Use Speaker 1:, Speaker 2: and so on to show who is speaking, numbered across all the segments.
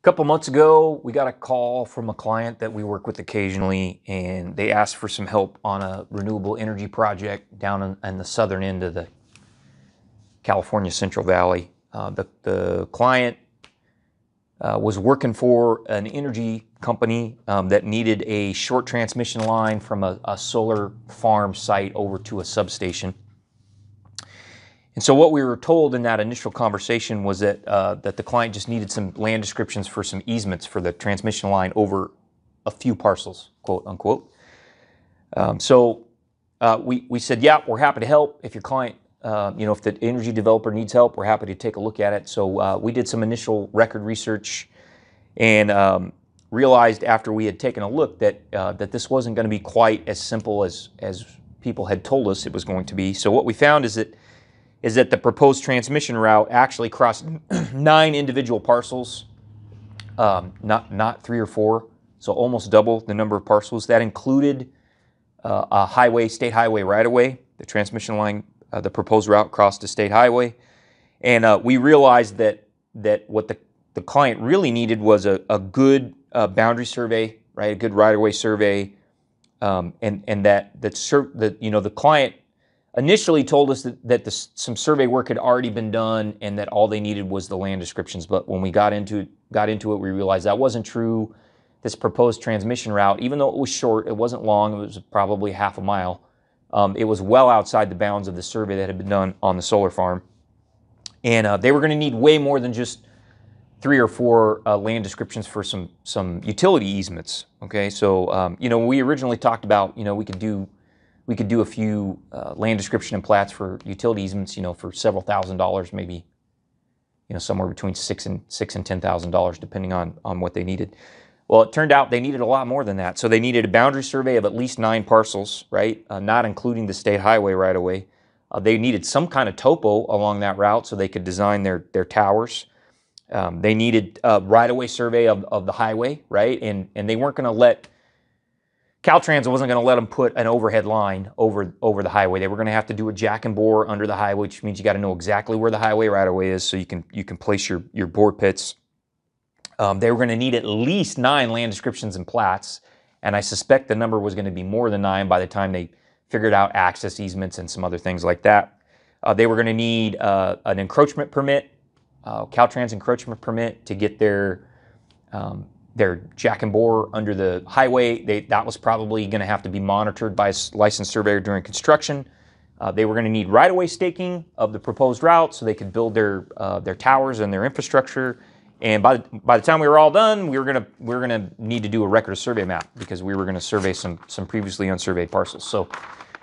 Speaker 1: A couple months ago, we got a call from a client that we work with occasionally, and they asked for some help on a renewable energy project down in, in the southern end of the California Central Valley. Uh, the, the client uh, was working for an energy company um, that needed a short transmission line from a, a solar farm site over to a substation. And so what we were told in that initial conversation was that uh, that the client just needed some land descriptions for some easements for the transmission line over a few parcels, quote unquote. Um, so uh, we we said, yeah, we're happy to help if your client. Uh, you know, if the energy developer needs help, we're happy to take a look at it. So uh, we did some initial record research, and um, realized after we had taken a look that uh, that this wasn't going to be quite as simple as as people had told us it was going to be. So what we found is that is that the proposed transmission route actually crossed nine individual parcels, um, not, not three or four, so almost double the number of parcels. That included uh, a highway, state highway right of way. The transmission line, uh, the proposed route crossed a state highway. And uh, we realized that, that what the, the client really needed was a, a good uh, boundary survey, right? A good right of way survey. Um, and, and that, that, that, you know, the client initially told us that, that some survey work had already been done and that all they needed was the land descriptions. But when we got into got into it, we realized that wasn't true. This proposed transmission route, even though it was short, it wasn't long. It was probably half a mile. Um, it was well outside the bounds of the survey that had been done on the solar farm, and uh, they were going to need way more than just three or four uh, land descriptions for some some utility easements. Okay, so um, you know we originally talked about you know we could do we could do a few uh, land description and plats for utility easements, you know, for several thousand dollars, maybe, you know, somewhere between six and six and ten thousand dollars, depending on on what they needed. Well, it turned out they needed a lot more than that. So they needed a boundary survey of at least nine parcels, right? Uh, not including the state highway right of way. Uh, they needed some kind of topo along that route so they could design their their towers. Um, they needed a right of way survey of, of the highway, right? And and they weren't going to let Caltrans wasn't going to let them put an overhead line over over the highway. They were going to have to do a jack and bore under the highway, which means you got to know exactly where the highway right of way is, so you can you can place your your bore pits. Um, they were going to need at least nine land descriptions and plats, and I suspect the number was going to be more than nine by the time they figured out access easements and some other things like that. Uh, they were going to need uh, an encroachment permit, uh, Caltrans encroachment permit to get their um, their jack and bore under the highway. They, that was probably going to have to be monitored by a licensed surveyor during construction. Uh, they were going to need right-of-way staking of the proposed route so they could build their uh, their towers and their infrastructure. And by the, by the time we were all done, we were going to we were to need to do a record of survey map because we were going to survey some some previously unsurveyed parcels. So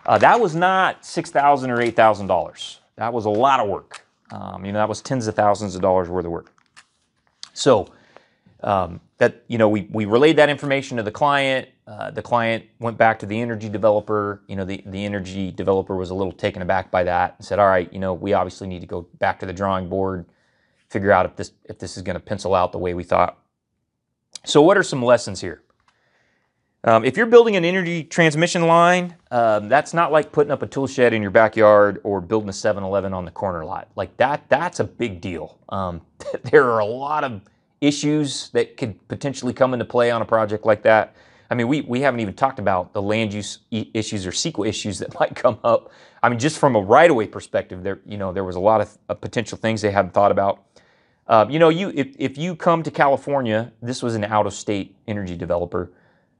Speaker 1: uh, that was not six thousand or eight thousand dollars. That was a lot of work. Um, you know, that was tens of thousands of dollars worth of work. So um, that you know we, we relayed that information to the client. Uh, the client went back to the energy developer. You know the, the energy developer was a little taken aback by that and said, "All right, you know we obviously need to go back to the drawing board, figure out if this if this is going to pencil out the way we thought." So what are some lessons here? Um, if you're building an energy transmission line, um, that's not like putting up a tool shed in your backyard or building a 7-Eleven on the corner lot. Like that, that's a big deal. Um, there are a lot of issues that could potentially come into play on a project like that. I mean, we, we haven't even talked about the land use issues or CEQA issues that might come up. I mean, just from a right-of-way perspective, there you know there was a lot of uh, potential things they hadn't thought about. Uh, you know, you if, if you come to California, this was an out-of-state energy developer,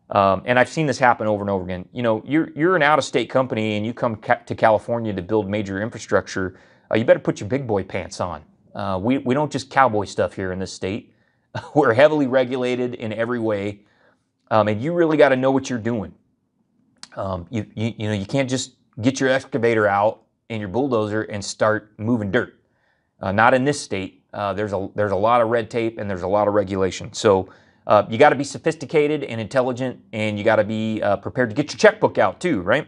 Speaker 1: um, and I've seen this happen over and over again. You know, you're you're an out-of-state company and you come ca- to California to build major infrastructure. Uh, you better put your big boy pants on. Uh, we we don't just cowboy stuff here in this state. We're heavily regulated in every way, um, and you really got to know what you're doing. Um, you, you, you know you can't just get your excavator out and your bulldozer and start moving dirt. Uh, not in this state. Uh, there's a there's a lot of red tape and there's a lot of regulation. So uh, you got to be sophisticated and intelligent, and you got to be uh, prepared to get your checkbook out too, right?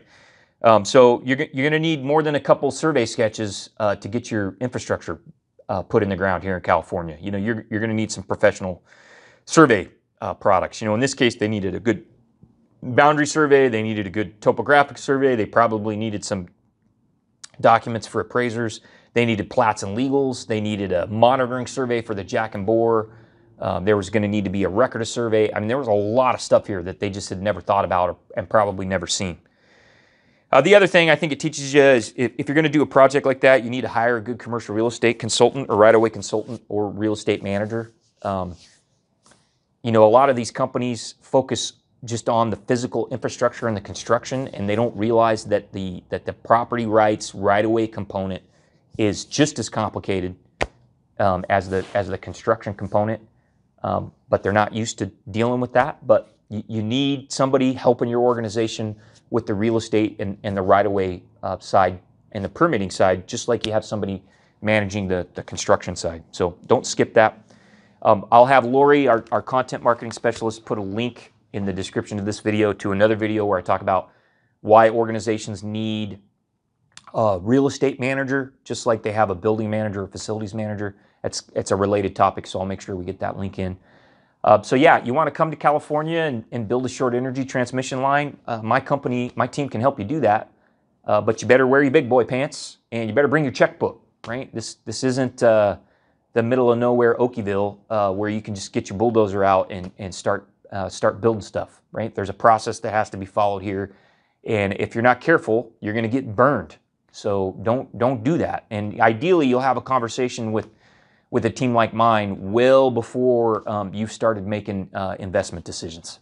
Speaker 1: Um, so you're you're going to need more than a couple survey sketches uh, to get your infrastructure uh, put in the ground here in California. You know, you're, you're going to need some professional survey uh, products. You know, in this case, they needed a good boundary survey. They needed a good topographic survey. They probably needed some documents for appraisers. They needed plats and legals. They needed a monitoring survey for the jack and bore. Um, there was going to need to be a record of survey. I mean, there was a lot of stuff here that they just had never thought about and probably never seen. Uh, the other thing I think it teaches you is if, if you're going to do a project like that, you need to hire a good commercial real estate consultant or right of way consultant or real estate manager. Um, you know, a lot of these companies focus just on the physical infrastructure and the construction, and they don't realize that the that the property rights right of way component is just as complicated um, as the as the construction component. Um, but they're not used to dealing with that. But you, you need somebody helping your organization with the real estate and, and the right of way uh, side and the permitting side, just like you have somebody managing the, the construction side. So don't skip that. Um, I'll have Lori, our, our content marketing specialist, put a link in the description of this video to another video where I talk about why organizations need a real estate manager, just like they have a building manager or facilities manager. It's, it's a related topic, so I'll make sure we get that link in. Uh, so yeah, you want to come to California and, and build a short energy transmission line. Uh, my company, my team can help you do that, uh, but you better wear your big boy pants and you better bring your checkbook. Right? This this isn't uh, the middle of nowhere Okieville uh, where you can just get your bulldozer out and and start uh, start building stuff. Right? There's a process that has to be followed here, and if you're not careful, you're going to get burned. So don't don't do that. And ideally, you'll have a conversation with with a team like mine well before um, you've started making uh, investment decisions.